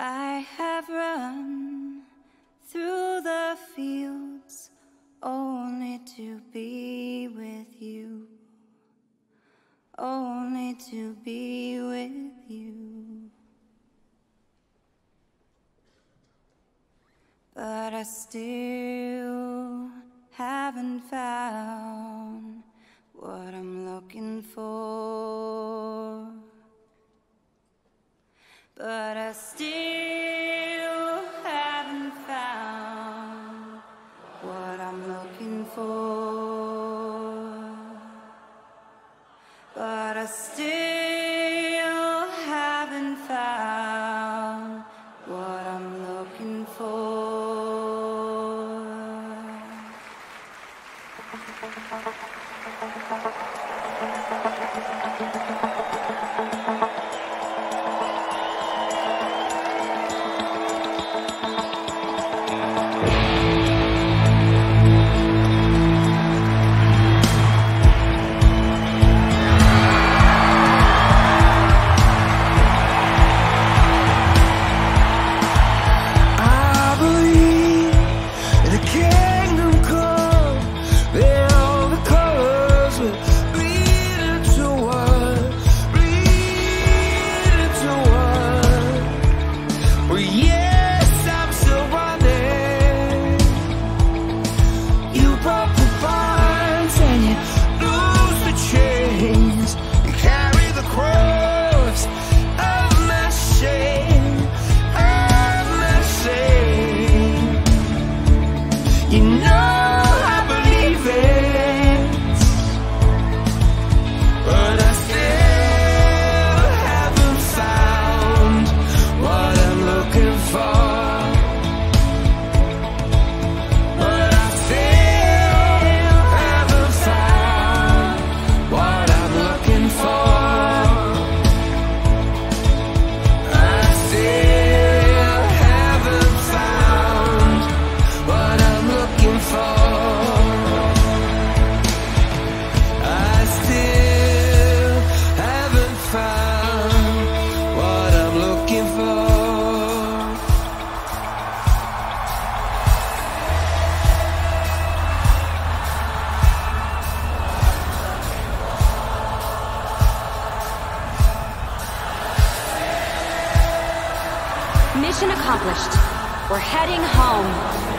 I have run through the fields only to be with you. Only to be with you. But I still haven't found what I'm looking for. But I still. still Mission accomplished. We're heading home.